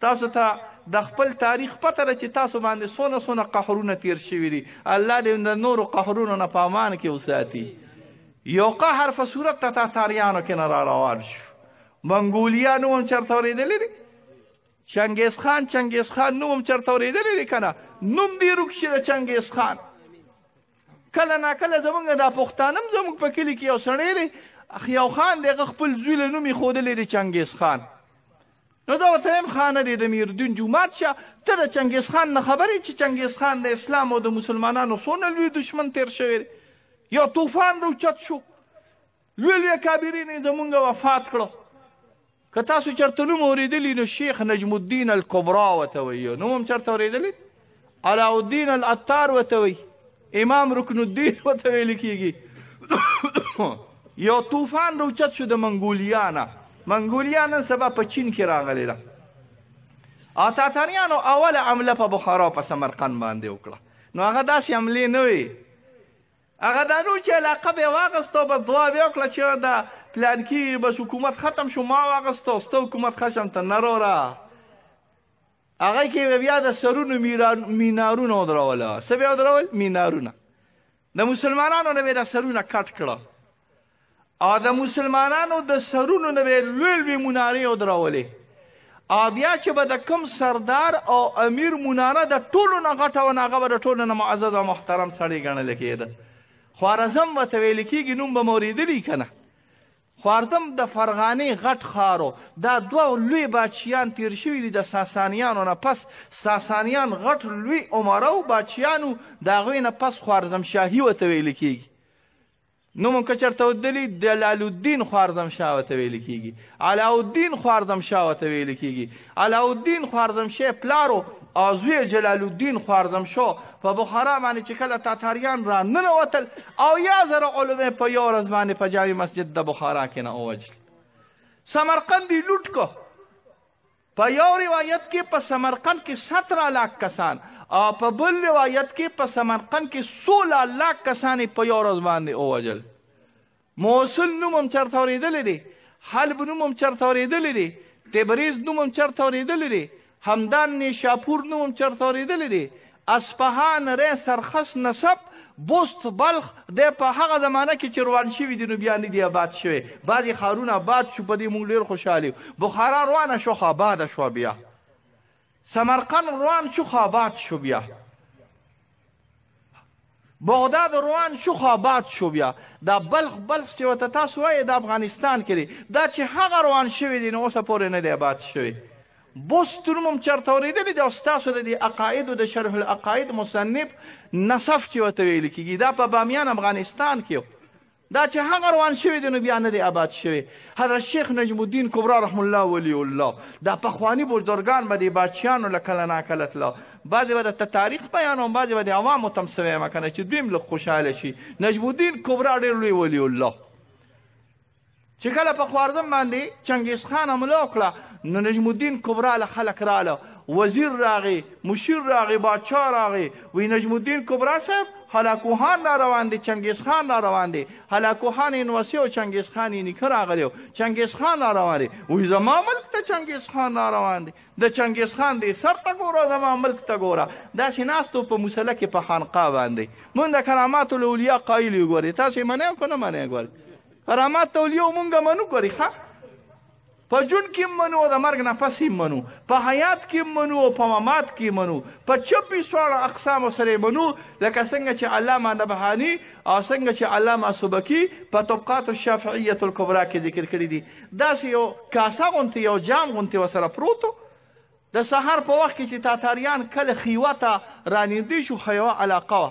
تاسو ته د خپل تاریخ پته ده چې تاسو باندې سونه سونه قهرونه تیر شوي دي الله دې د نورو قهرونو نه پامان کې وساتي یو قهر په صورت ته تاتاریانو کې نه را روان شو منګولیا نو هم چرته ورېدلې دي چنګیز خان چنګیز خان نو هم چرته ورېدلې دي کنه نوم دې روک شي د چنګیز خان کله ناکله زمونږ دا پښتانه هم زمونږ په کلي کې یو سړی دی یو خان دی هغه خپل زوی له نوم ایښودلی دی چنګیز خان نو دا ورته وایم خانه دی د میردین جومات شه ته د چنګیز خان نه خبر یې چې چنګیز خان د اسلام او د مسلمانانو څونه لوی دشمن تېر شوی دی یو طوفان راوچت شو لوی لوی کابرین یې زمونږ وفات کړو که تاسو چرته نوم اوریدلی نو شیخ نجم الدین الکبرا وته وایي نوم هم چرته اوریدلی علاء الدین العطار وته وایي امام رکن الدین وته ویل کیږي یو طوفان روچت شو د منګولیا نه منګولیا نن سبا په چین کې راغلی ده او تاتاریانو اوله عمله په بخارا په سمرقند باندې وکړه نو هغه داسې عملې نه وي هغه دانو چې علاقه به واغست او بس دعا به وکړه چې دا پلانکی بس حکومت ختم شو ما واغست او ستو حکومت خشم ته نروره هغه کې بیا د سرونو مینارونه ودروله څه بیا ودرول مینارونه د مسلمانانو نه به د سرونه کټ کړه او د مسلمانانو د سرونو نه به لوی لوی منارې ودرولې او بیا چې به د کم سردار او امیر مناره د ټولو نه غټه ونه هغه به د ټولو نه معزز او محترم سړی ګڼل کېده خوارزم ورته ویل کېږي نوم به مو اورېدلی که نه خوارزم د فرغانې غټ ښار دا دوه لوی بادشیان تیر شوي دي د ساسانیانو نه پس ساسانیان غټ لوی عمره او بادشیانو د هغوی نه پس خوارزم شاهي ورته ویل کېږي نوم که چرته ودلی دلال الدین خوارزم شاه ورته ویل کیږي علاء الدین خوارزم شاه ورته ویل کیږي علاء الدین خوارزم شاه پلار او زوی جلال الدین خوارزم شاه په بخارا باندې چې کله تاتاریان را ننوتل او یا زر علماء په یو ورځ باندې په جامع مسجد د بخارا کې نه ووجل سمرقند لوټ کو په یو روایت کې په سمرقند کې ستره لاک کسان او په بل روایت کې په سمرقند کې سوله لاک کسان په یو ورځ باندې ووژل موصل نوم هم چرته اورېدلی دی حلب نوم هم چرته اورېدلی دی تبریز نوم هم چرته اورېدلی دی همدان نیشاپور نوم هم چرته اورېدلی دی اصفهان، رې، سرخس، نسب، بست، بلخ، دی په هغه زمانه کې چې روان شوي دي نو بیا نه دي اباد شوي بعضې ښارونه اباد شو په دې موږ ډېر خوشحال یو بخارا روانه شو خو اباده شوه بیا سمرقند روان شو خو اباد شو بیا بغداد روان شو خو آباد شو بیا دا بلخ بلخ چې وته تاسو وایې د افغانستان کې دی دا چې هغه روان شوی دی نو اوسه پورې نه دی آباد شوی بوستون مم چرته اوریدلی دی او ستاسو د دې عقایدو د شرح العقاید مصنف نصف چې وته ویل کېږي دا په بامیان افغانستان کې دا چې هغه روان شوی دی نو بیا نه دی آباد شوی حضرت شیخ نجم الدین کبرا رحم الله ولی الله دا پخوانی بزرګان به د بادشاهانو له کله ناکله تله بعضې به درته تاریخ بیانوم بعضې به د عوامو ته هم څه وایم که نه چې دوی هم لږ خوشحاله شي نجم الدین کبرا ډېر لوی ولی الله چې کله په خواردم باندې چنګیز خان حمله وکړه نو نجم الدین کبرا له خلک راله وزیر راغی مشیر راغی باچا راغی وی نجم الدین کبرا صاحب هلاکوهان را روان دي چنګیز خان را روان دي هلاکوهان یې نوسي او چنګیز خان یې نیکه راغلی او چنګیز خان را روان دی وایي زما ملک ته چنګیز خان را روان دی د چنګیز خان دی سر ته ګوره زما ملک ته ګوره داسې ناستو په مسله کې په خانقاه باندې مونږ د کرامات الاولیا قایل یو ګورې تاسو یې منئ او که نه منئ ګورې رامات تولیو مونږه منو کری ښا په جون کې منو د مرګ نه پس هم منو په حیات کې منو او په ممات کې منو په چپی سوال اقسام سره منو لکه څنګه چې علامه نبهانی او څنګه چې علامه سبکی په طبقات الشافعیه الکبرى کې ذکر کړی دي دا یو کاسه غونتی یو جام غونتی وسره پروتو د سحر په وخت کې چې تاتاریان کله خیوه ته رانیندې شو خیوه علاقه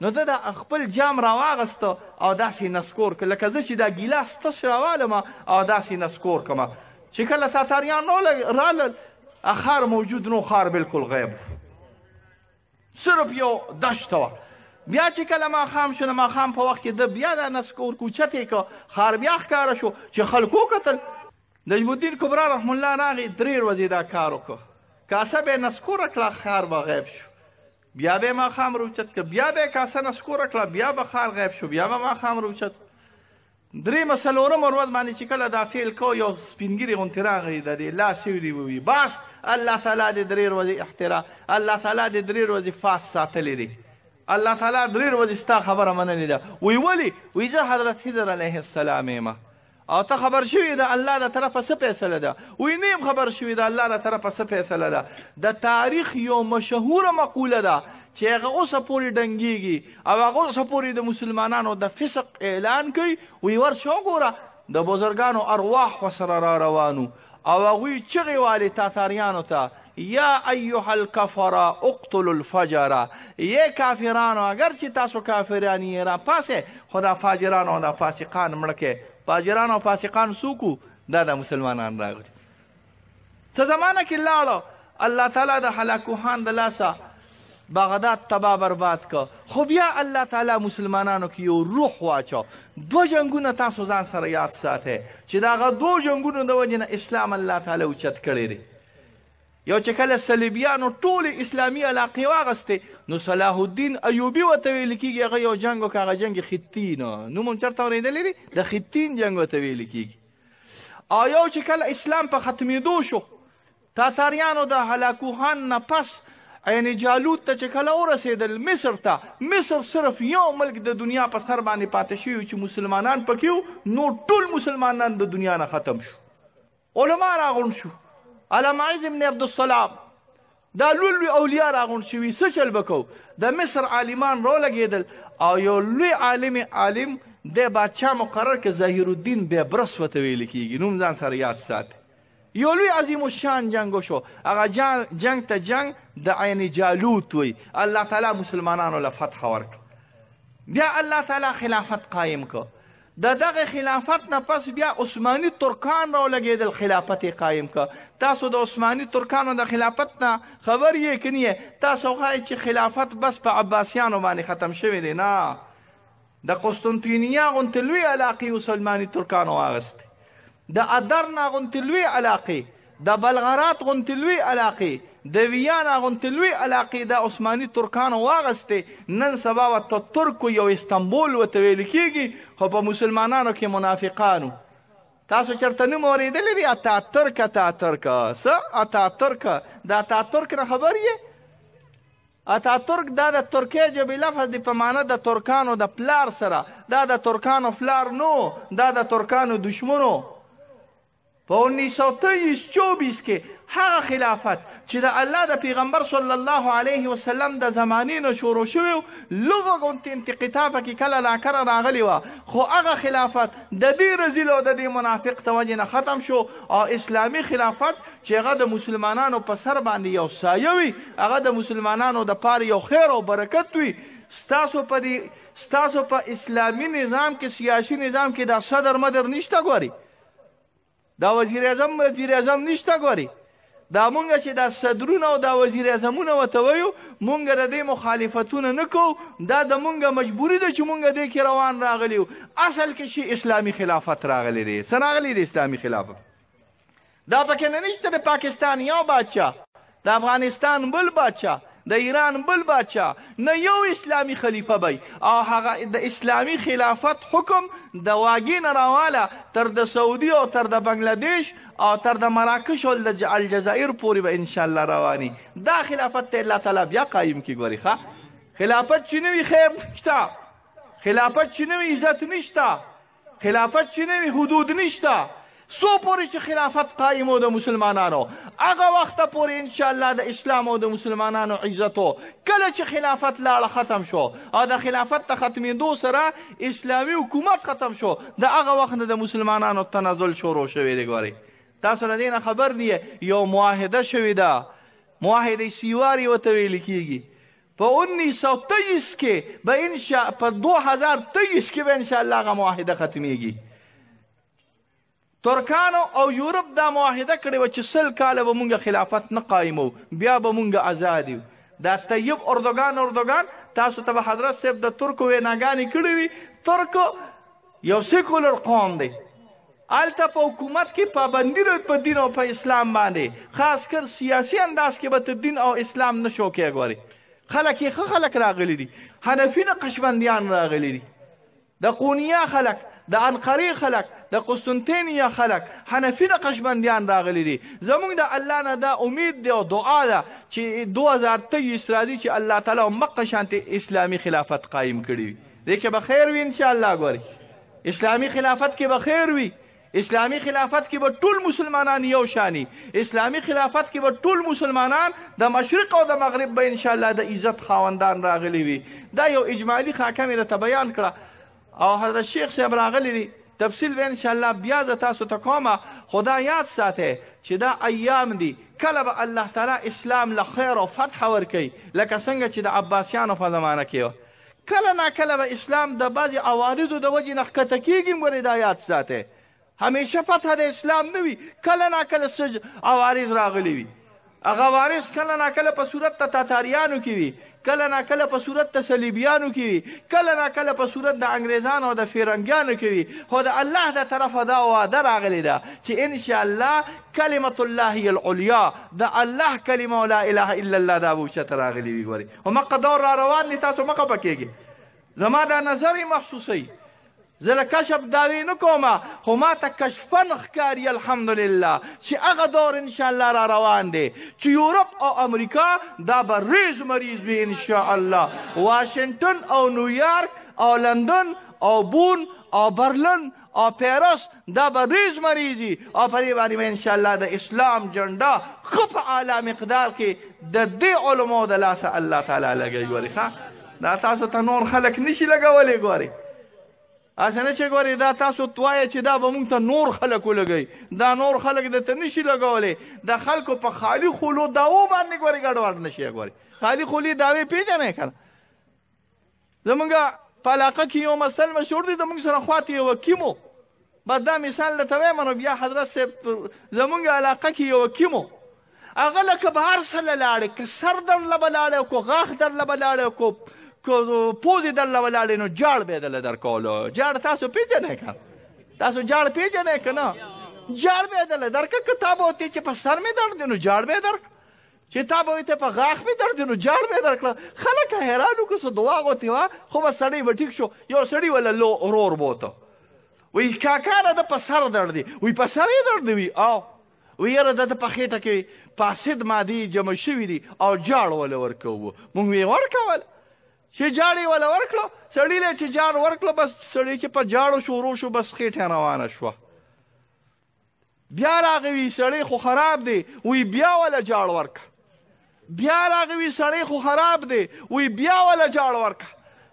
نو ده دا خپل جام راواغست او داسې یې نسکور کړ لکه زه چې دا ګیلاس تش راوالم او داسې یې نسکور کړم چې کله تاتاریان رالل خار موجود نو خار بالکل غیب صرف یو دشت وه بیا چې کله ماښام شو نو ماښام په وخت کې د بیا د نسکور کوچت یې کو خار بیا ښکاره شو چې خلکو کتل نجم الدین کبرا رحم الله راغی درې ورځې دا کار وکړ کاسه به نسکور کړه خار به غیب شو بیا به ماښام روچت که بیا به کاسه نسکوره کړه بیا به خار غیب شو بیا به ماښام روچت درې مسلورم ورځ باندې چې کله دا فعل کو یو سپینګری غونتی راغی د دې لا شوی وی بس الله تعالی دې درې ورځې احترا الله تعالی دې درې ورځې فاس ساتلې دي الله تعالی درې ورځې ستا خبره منلې ده وی ولی وی زه حضرت حضر علیه السلام ما او ته خبر شوی د الله له طرفه څه فیصله ده وی نه يم خبر شوی د الله له طرفه څه فیصله ده د تاریخ یو مشهوره مقوله ده چې هغه اوسه پورې ډنګيږي او هغه اوسه پورې د مسلمانانو د فسق اعلان کوي وی ورشه وګوره د بزرګانو ارواح وسره را روانو او هغوی چغې والې تاتاریانو ته، یا ایها الکفرا اقتلو الفجرا، ای کافرانو اګر چې تاسو کافران یی را پاڅئ خو دا فاجران او دا فاسقان مړه کړئ، فاجران او فاسقان څوک وو؟ دا دا مسلمانان راغلي څه زمانه کې لاړو الله تعالی د هلاکوهان د لاسه بغداد تباه برباد که خو بیا الله تعالی مسلمانانو کې یو روح واچو دو جنگونه تاسو ځان سره یاد ساتئ چې دا غ دو جنگونو د وجنه اسلام الله تعالی اوچت کړی دی یو چې کله صلیبیانو ټول اسلامی علاقه واغسته نو صلاح الدین ایوبی وته ویل کیږي هغه یو جنگ او هغه جنگ خطین نو مونږ چرته ورېدل لري د خطین جنگ وته ویل کیږي او یو چې کله اسلام په ختمېدو شو تاتاریانو د هلاکوهان نه پس عین جالوت ته چې کله ورسېدل، مصر ته، مصر صرف یو ملک د دنیا په سر باندې پاتې شوی و چې مسلمانان پکې وو، نور ټول مسلمانان د دنیا نه ختم شو. علما راغونډ شو، علامه عز ابن عبدالسلام، دا لوی لوی اولیا راغونډ شوي، څه چل به کوو؟ د مصر عالمان راولګېدل او یو لوی عالم عالم دی بادشاه مقرر که ظهیرالدین بیبرس ورته ویل کېږي، نوم ځان سره یاد ساتئ. یو لوی عظیم الشان جنگ وشو هغه جنگ ته جنگ د عین جالوت وی الله تعالی مسلمانانو له فتح ورک بیا الله تعالی خلافت قائم کو د دغه خلافت نه پس بیا عثماني ترکان راو لګیدل خلافت قائم کو تاسو د عثماني ترکانو د خلافت نه خبر یې کنی تاسو غواړئ چې خلافت بس په عباسیانو باندې ختم شوی دی نه د قسطنطینیه غونتې لوی علاقې یو سلماني ترکانو واغستې د ادرنا غونتې لوی علاقې د بلغرات غونتې لوی علاقې د ویانا غونتې لوی علاقې د عثماني ترکانو واغستې نن سبا ورته ترکو یو استنبول ورته ویل کېږي خو په مسلمانانو کې منافقانو تاسو چرته نوم اورېدلی دی اتاترک اتاترک څه اتاترک د اتاترک نه خبر یې اتاترک دا د ترکې ژبې لفظ دی په معنی د ترکانو د پلار سره دا د ترکانو پلار نو دا د ترکانو دشمنو په 1923 24 کې هغه خلافت چې د الله د پیغمبر صلی الله علیه وسلم د زمانې نه شروع شوی لږه غونتی انتقطاع پکې کله ناکره راغلی و خو هغه خلافت د دې رزیل او د دې منافق توجه نه ختم شو او اسلامی خلافت چې هغه د مسلمانانو په سر باندې یو سایه وي هغه د مسلمانانو د پاره یو خیر او برکت وي ستاسو په دې ستاسو په اسلامي نظام کې سیاسي نظام کې دا صدر مدر نشته ګوري دا وزیر اعظم وزیر اعظم نشته ګوري دا مونږ چې دا صدرونه او دا وزیر اعظمونه وته ویو مونږ د دې مخالفتونه نکو دا د مونږ مجبوری ده چې مونږ دې کې روان راغلی اصل کې شي اسلامی خلافت راغلی دی سراغلی دی اسلامی خلافت دا پکې نه نشته د پاکستان یو بادشاه د افغانستان بل بادشاه د ایران بل بادشاه نه یو اسلامی خلیفه بی او هغه د اسلامی خلافت حکم د واګی نه راواله تر د سعودي او تر د بنگلاديش او تر د مراکش او د الجزائر پورې به ان شاء الله رواني دا خلافت ته الله تعالی بیا قائم کی ګوري ښا خلافت چې نوی خیر نشته خلافت چې نوی عزت نشته خلافت چې نه وي حدود نشته سو پورې چې خلافت قائم او د مسلمانانو هغه وخت پورې ان شاء الله د اسلام او د مسلمانانو عزت کله چې خلافت لاړه ختم شو او د خلافت ته ختمېدو سره اسلامي حکومت ختم شو د هغه وخت د مسلمانانو تنزل شروع شوی دی ګوري تاسو له دې خبر دی یو معاهده شوې ده معاهده سیواری وته ویل کیږي په انیس سو تیس کې به انشاء په دو هزار تیس کې به انشاءالله هغه معاهده ختمیږي ترکانو او یورپ دا معاهده کړې وه چې سل کاله به مونږ خلافت نه قایمو بیا به مونږ ازاد یو دا طیب اردوګان اردوګان تاسو ته به حضرت صاحب د ترکو ویناګانې کړې وي ترکو یو سیکولر قوم دی الته په حکومت کې پابندی لري په دین او په اسلام باندې خاص کر سیاسي انداز کې به ته دین او اسلام نشو کې غوري خلک یې خلک راغلي دي حنفي نقشبندیان راغلي دي د قونیا خلک د انقری خلک د قسطنطینیه خلک حنفی نقشبندیان راغلي دي زموږ د الله نه دا امید دی او دعا ده چې 2023 راځي چې الله تعالی مکه شانتي اسلامي خلافت قائم کړي دې کې به خیر وي ان شاء الله ګوري اسلامي خلافت کې به خیر وي اسلامي خلافت کې به ټول مسلمانان یو شانی اسلامي خلافت کې به ټول مسلمانان د مشرق او د مغرب به ان شاء الله د عزت خاوندان راغلي وي دا یو اجمالی خاکه مې ته بیان کړه او حضرت شیخ صاحب راغلي دي تفصیل به ان شاء الله بیا ز تاسو ته کوم خدا یاد ساته چې دا ایام دي کله به الله تعالی اسلام له خیر او فتح ورکي لکه څنګه چې د عباسیانو په زمانه کې کله نا کله به اسلام د بعضې عوارضو د وجې نه ښکته کېږي مورې دا یاد ساتئ همیشه فتح د اسلام نه وي کله نا کله څه عوارض راغلي وي هغه عوارض کله نا کله په صورت د تاتاریانو کې وي کله نا کله په صورت د صلیبیانو کې وي کله نا کله په صورت د انګریزانو او د فیرنګیانو کې وي خو د الله د طرفه دا وعده راغلې ده چې ان شاء الله کلمت الله العلیا د الله کلمه لا اله الا الله دا به اوچته راغلې وي ګوري همغه دور را روان دي تاسو مخه پکېږي زما دا نظر محسوسي زه له کشف داوی نه کوم خو ما ته کشفن ښکاري الحمدلله چې هغه دور انشاءالله را روان دی چې یورپ او امریکا دا به ریز مریض وي انشاءالله واشنګټن او نیویارک او لندن او بون او برلن او پیروس دا به ریز مریزي او په دې باندې به انشاءالله د اسلام جنډه ښه په اعلی مقدار کې د دې علماو د لاسه الله تعالی لګوي ګورې ښه دا تاسو ته نور خلک نشي لګولی ګورې هسې نه چې ګورې دا تاسو توایه چې دا به مونږ ته نور خلک ولګوي دا نور خلک د ته نشي لګولی د خلکو په خالي خولو داو باندې ګورې ګډوډ نشي ګورې خالي خولي داوې پېژنې که نه زمونږ په علاقه کې یو مثل مشهور دی زمونږ سره خواته یو کیمو بس دا مثال درته وایم نو بیا حضرت صاحب زمونږ علاقه کې یو کیمو هغه لکه به هر څه له لاړې که سر درله به لاړې که غاښ درله به لاړې که که پوزې درله به لاړې نو جاړ به یې درله درکولو جاړ تاسو پېژنئ که تاسو جاړ پېژنئ که نه جاړ به یې درله درکړه که تا به وتې چې په سر مې درد دی نو جاړ به یې درکړه چې تا به ته په غاښ مې درځي نو جاړ مې درکړه خلک حیران وو که څه دعا غوتې وه خو به سړی به ټیک شو یو سړي وله لو رور بوته وی کاکا نه د په سر درد دی وی په سر یې درد وي او وی یاره د په خېټه کې فاسد مادي جمع شوي دي او جاړ وله ورکوو مونږ یې ورکول چې جاړې وله ورکړو سړی له چې جاړ ورکړو بس سړی چې په جاړو شروع شو بس خېټه روانه شوه بیا راغی وی سړی خو خراب دی وی بیا ولا جاړ ورک بیا راغی وی سړی خو خراب دی وی بیا ولا جاړ ورک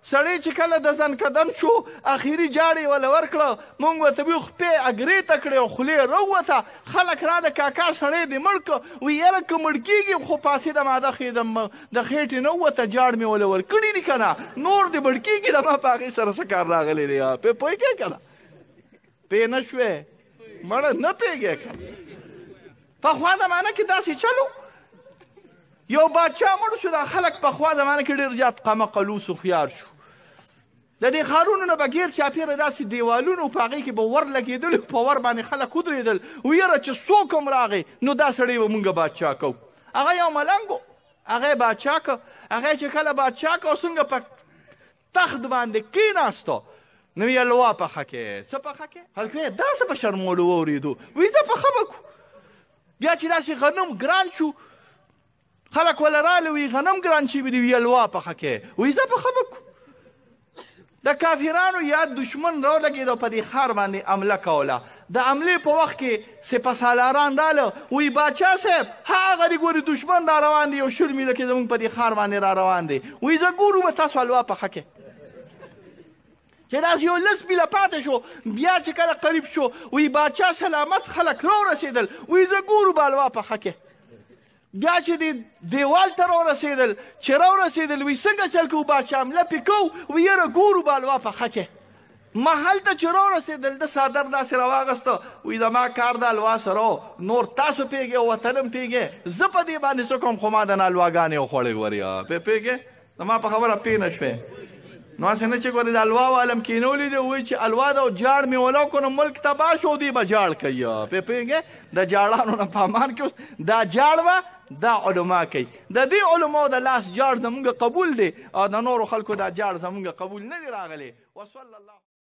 سړی چې کله د ځن قدم شو اخیری جاړې ولا ورکړه مونږ ورته وی خو په اګری تکړه او خلی روته خلک را د کاکا سړی دی مړک وی یره که مړکیږي خو پاسې د ماده خېدم د خېټې نو وته جاړ می ولا ورکړی نه کنه نور دی مړکیږي د ما پاغي سره سکار راغلی دی په پوي کې کنه پې نه شوې مړه نه پیږې کم په خوا زمانه کې داسې چلو یو بادشاه مړ شو دا خلک په خوا زمانه کې ډېر زیات قمه قلوس او خيار شو د دې خارونو نه بغیر چاپیره داسې دیوالونو په هغه کې به ور لګېدل په ور باندې خلک ودرېدل ویره چې څوک هم راغی نو دا سړی به مونږ بادشاه کو هغه یو ملنګ هغه بادشاه کو هغه چې کله بادشاه کو څنګه په تخت باندې کیناستو نو یې لوا پخه کې څه پخه کې خلکو یې داسې په شرمولو واورېدو ویده پخه به کو بیا چې داسې غنم ګران شو خلک وله راله وي غنم ګران شوي دي ویې لوا پخه کې ویده پخه به کو د کافرانو یا دشمن راولګېدو په دې ښار باندې عمله کوله د حملې په وخت کې سپه سالاران راله وی باچا صاحب هغه دی ګوري دشمن را روان دی او شل میله کې زمونږ په دې ښار باندې را روان دی وی زه ګورو به تاسو الوا په خکه چې داسې یو لس میله پاتې شو بیا چې کله قریب شو وی باچا سلامت خلک را رسېدل وی زه ګورو به الوا په خکه بیا چې دی دیوال ته راورسېدل چې راورسېدل وی څنګه چل کوو باچا حمله پې کوو وی یاره ګورو بالوا په خکه محل ته چې راورسېدل د صدر داسې راواغسته وی زما کار د الوا سره نور تاسو پیږې وطنم پیږې زه په دې باندې څه کوم خو ما د نالواګانې وخوړې وریا په پیږې زما په خبره پی نه شوې نو اسه نه چې ګورې د الوا عالم کینولې دی وای چې الوا دا جاړ می ولا کو نو ملک تبا شو دی به جاړ کوي په پیګه د جاړانو نه پامان کې دا جاړ وا دا علما کوي د دې علما د لاس جاړ زموږ قبول دی او د نورو خلکو دا جاړ زموږ قبول نه دی راغلی وصلی الله